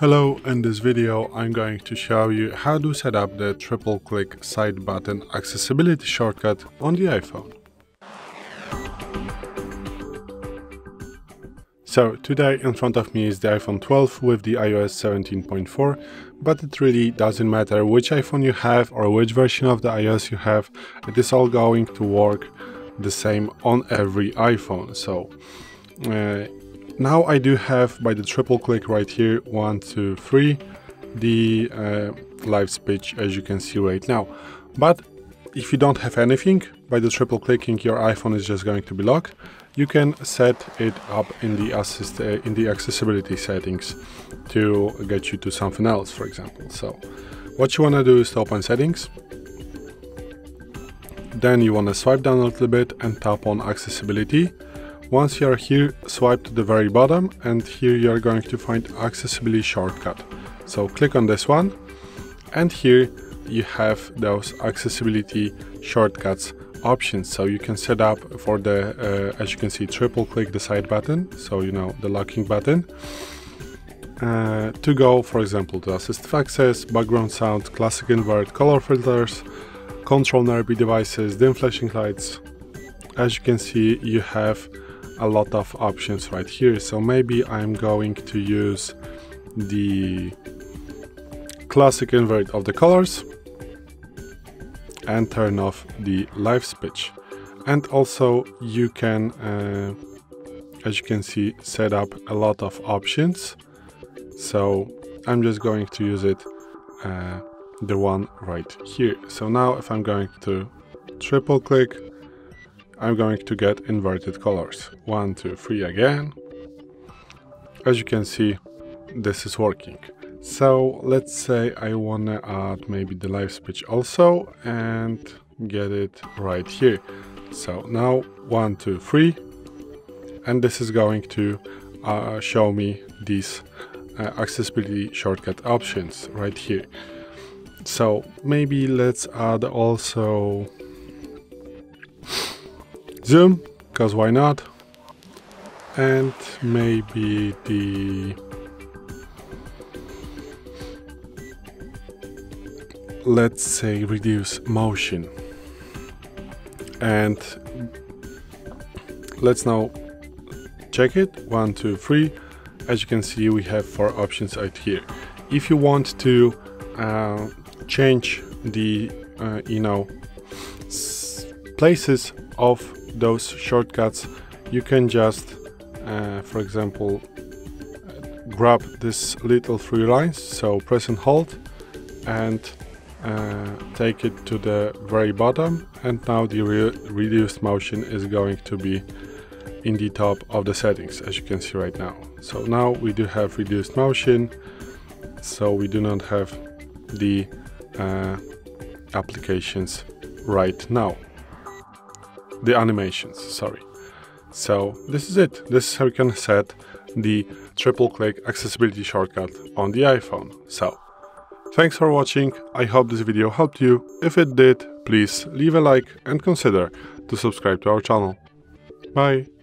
Hello, in this video I'm going to show you how to set up the triple click side button accessibility shortcut on the iPhone. So today in front of me is the iPhone 12 with the iOS 17.4, but it really doesn't matter which iPhone you have or which version of the iOS you have, it is all going to work the same on every iPhone. So uh, now I do have by the triple click right here, one, two, three, the uh, live speech as you can see right now. But if you don't have anything, by the triple clicking your iPhone is just going to be locked. You can set it up in the assist uh, in the accessibility settings to get you to something else, for example. So what you want to do is to open settings. Then you want to swipe down a little bit and tap on accessibility once you are here, swipe to the very bottom and here you are going to find accessibility shortcut. So click on this one and here you have those accessibility shortcuts options. So you can set up for the uh, as you can see triple click the side button. So you know the locking button uh, to go for example to assistive access background sound classic invert color filters control nearby devices dim flashing lights. As you can see you have a lot of options right here. So maybe I'm going to use the classic invert of the colors and turn off the live speech. And also you can, uh, as you can see, set up a lot of options. So I'm just going to use it, uh, the one right here. So now if I'm going to triple click, I'm going to get inverted colors. One, two, three again. As you can see, this is working. So let's say I wanna add maybe the live speech also and get it right here. So now one, two, three, and this is going to uh, show me these uh, accessibility shortcut options right here. So maybe let's add also zoom, because why not? And maybe the let's say reduce motion. And let's now check it. One two three. As you can see we have four options out here. If you want to uh, change the uh, you know places of those shortcuts you can just uh, for example grab this little three lines so press and hold and uh, take it to the very bottom and now the re reduced motion is going to be in the top of the settings as you can see right now. So now we do have reduced motion so we do not have the uh, applications right now the animations, sorry. So this is it. This is how you can set the triple click accessibility shortcut on the iPhone. So thanks for watching. I hope this video helped you. If it did, please leave a like and consider to subscribe to our channel. Bye.